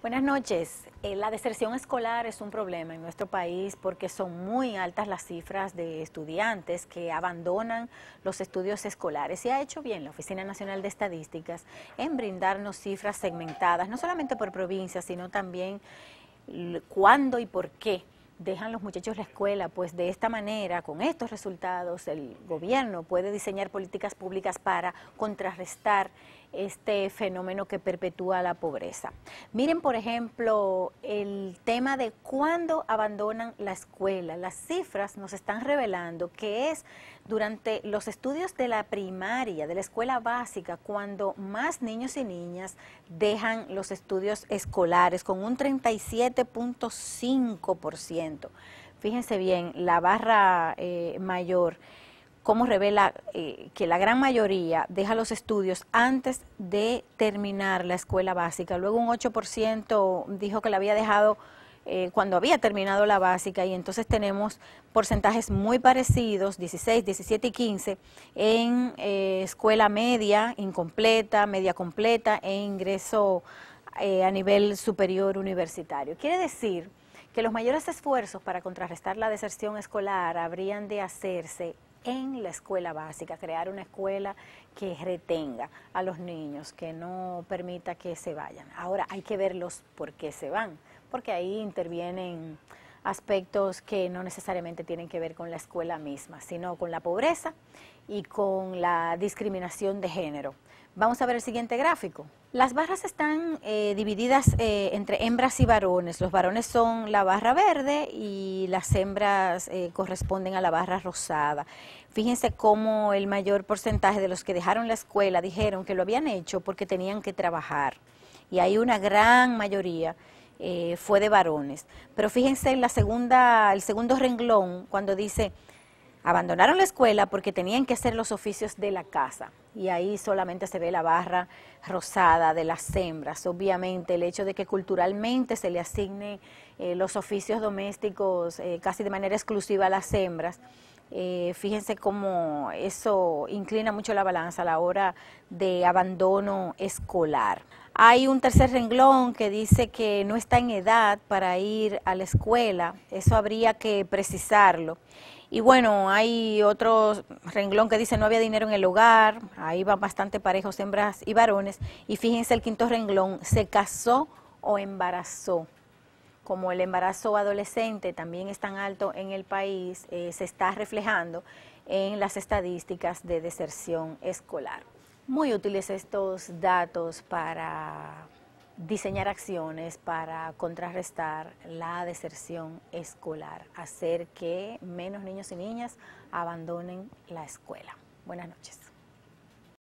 Buenas noches. Eh, la deserción escolar es un problema en nuestro país porque son muy altas las cifras de estudiantes que abandonan los estudios escolares. Y ha hecho bien la Oficina Nacional de Estadísticas en brindarnos cifras segmentadas, no solamente por provincia, sino también cuándo y por qué dejan los muchachos la escuela, pues de esta manera, con estos resultados, el gobierno puede diseñar políticas públicas para contrarrestar este fenómeno que perpetúa la pobreza. Miren, por ejemplo, el tema de cuándo abandonan la escuela. Las cifras nos están revelando que es durante los estudios de la primaria, de la escuela básica, cuando más niños y niñas dejan los estudios escolares, con un 37.5%. Fíjense bien, la barra eh, mayor cómo revela eh, que la gran mayoría deja los estudios antes de terminar la escuela básica. Luego un 8% dijo que la había dejado eh, cuando había terminado la básica y entonces tenemos porcentajes muy parecidos, 16, 17 y 15, en eh, escuela media, incompleta, media completa e ingreso a nivel superior universitario. Quiere decir que los mayores esfuerzos para contrarrestar la deserción escolar habrían de hacerse en la escuela básica, crear una escuela que retenga a los niños, que no permita que se vayan. Ahora hay que verlos por qué se van, porque ahí intervienen aspectos que no necesariamente tienen que ver con la escuela misma, sino con la pobreza y con la discriminación de género. Vamos a ver el siguiente gráfico. Las barras están eh, divididas eh, entre hembras y varones. Los varones son la barra verde y las hembras eh, corresponden a la barra rosada. Fíjense cómo el mayor porcentaje de los que dejaron la escuela dijeron que lo habían hecho porque tenían que trabajar. Y hay una gran mayoría fue de varones. Pero fíjense en la segunda, el segundo renglón cuando dice Abandonaron la escuela porque tenían que hacer los oficios de la casa y ahí solamente se ve la barra rosada de las hembras. Obviamente el hecho de que culturalmente se le asigne eh, los oficios domésticos eh, casi de manera exclusiva a las hembras, eh, fíjense cómo eso inclina mucho la balanza a la hora de abandono escolar. Hay un tercer renglón que dice que no está en edad para ir a la escuela, eso habría que precisarlo. Y bueno, hay otro renglón que dice no había dinero en el hogar, ahí van bastante parejos hembras y varones. Y fíjense el quinto renglón, se casó o embarazó. Como el embarazo adolescente también es tan alto en el país, eh, se está reflejando en las estadísticas de deserción escolar. Muy útiles estos datos para diseñar acciones para contrarrestar la deserción escolar, hacer que menos niños y niñas abandonen la escuela. Buenas noches.